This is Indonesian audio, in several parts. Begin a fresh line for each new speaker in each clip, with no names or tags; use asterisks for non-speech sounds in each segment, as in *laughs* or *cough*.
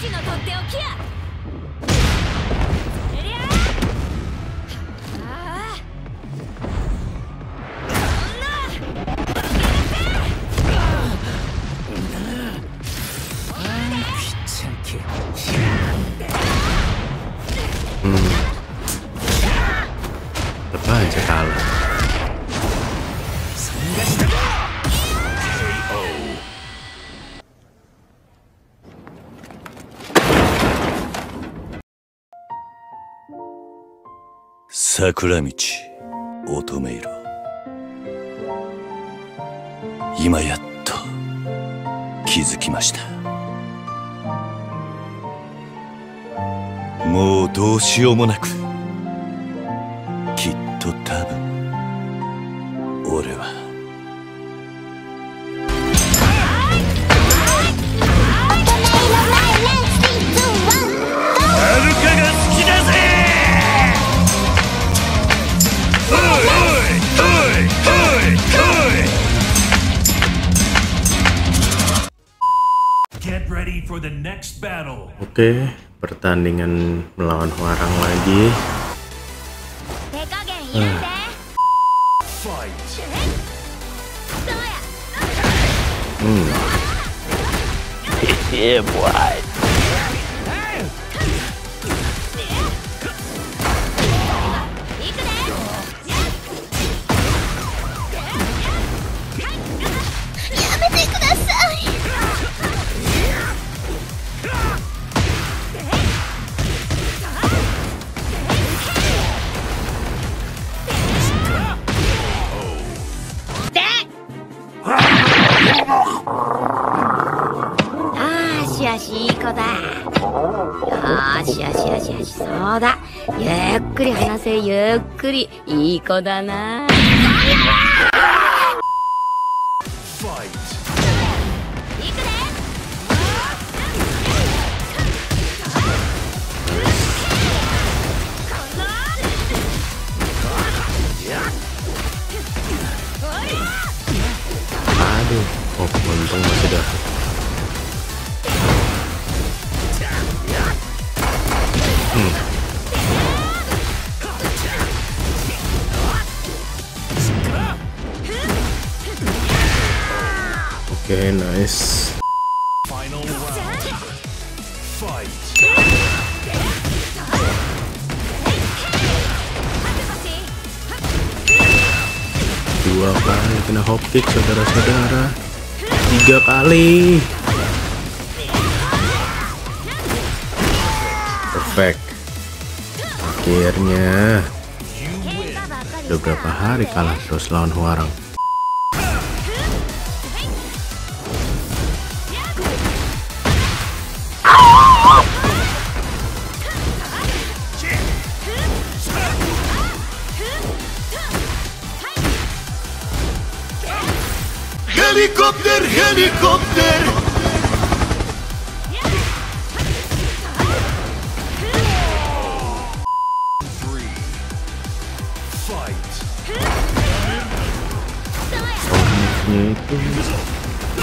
ちのとって，
就大了。
桜道乙女色。今やっと気づきました。もうどうしようもなくきっと多分俺は。
Get ready for the next battle.
Oke, okay, pertandingan melawan orang lagi.
Uh.
Hmm. *laughs*
yeah, boy. そうだゆっくり話せゆっくりいい子だな
Fight.
行くで
aduh. Oh, untung masih dah. Oke, nice.
Final round. Fight.
Dua kali kena hop kick, saudara-saudara. Tiga kali. Perfect. Akhirnya. Udah berapa hari kalah terus lawan Huarang?
helikopter, helikopter.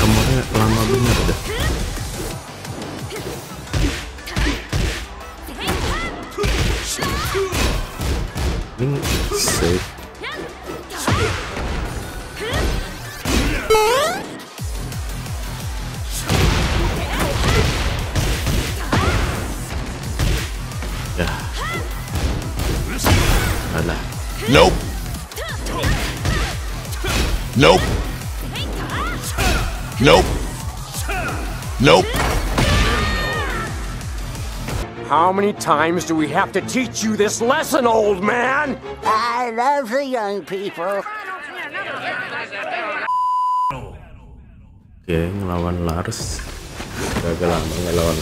Kameraya anladım nerede? Benim sevdiğim Alah.
Nope. Nope. Nope. Nope.
How many times do we have to teach you this lesson, old man?
I love the young people.
Oke, ngelawan Lars. Gagal lama ngelawan.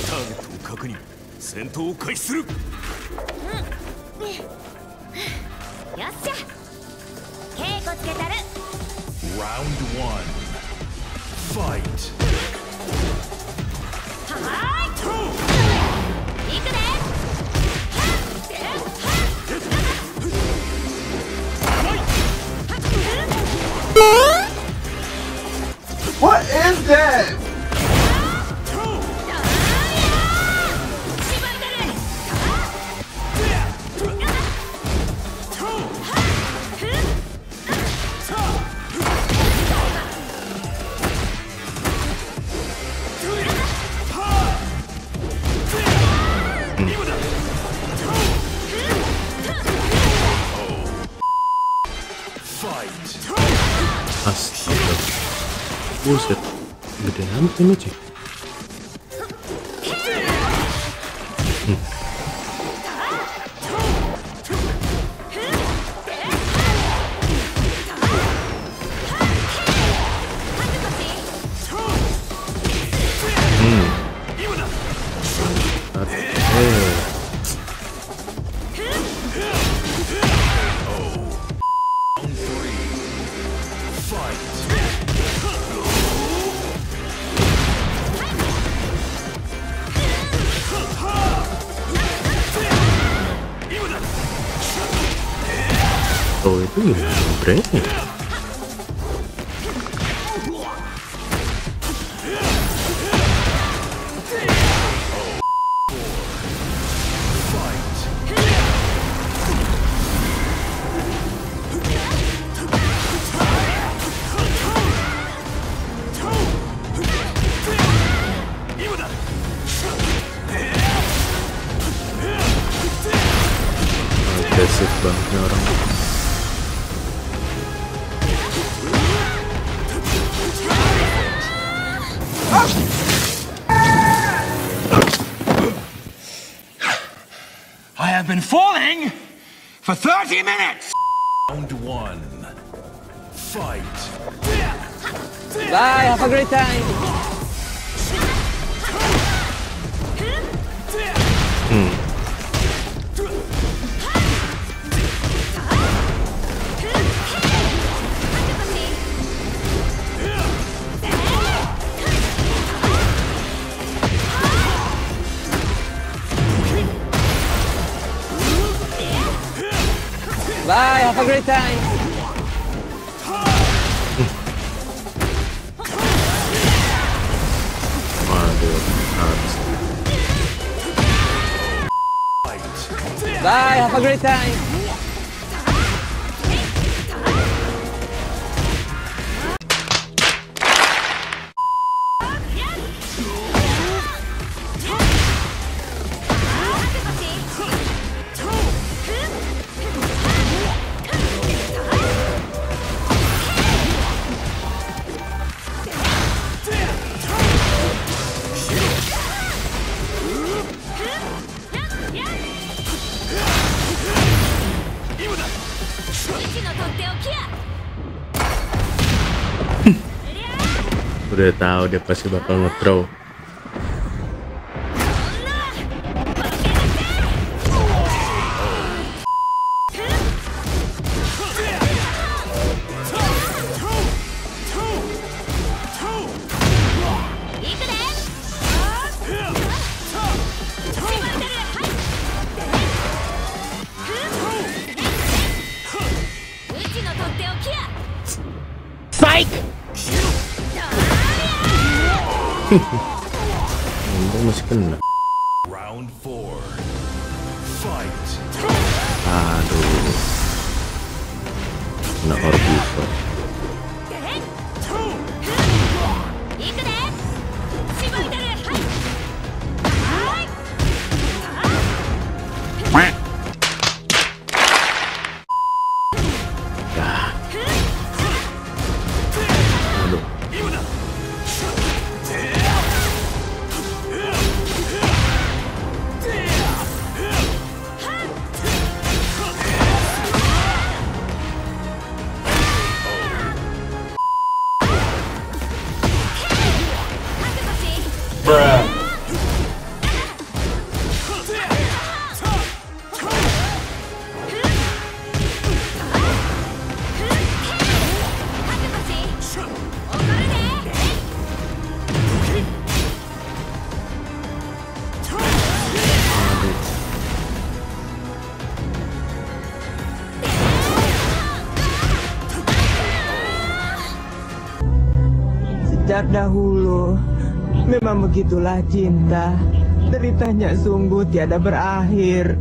タ Round one. Fight.
Astaga.
Buset. Gedean ini, cuy. とえてみるのプ
レイ been falling for 30 minutes!
Round one. Fight.
Bye, have a great time. Bye, have a great time. Bye, have a great time.
Udah tahu dia pasti bakal nge-throw. Untung masih kena.
Round four. Fight.
Aduh. Kena orbiter.
sejak dahulu. Memang begitulah cinta. Deritanya sungguh tiada berakhir.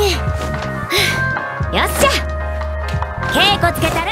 Eh. Yosya! Keiko!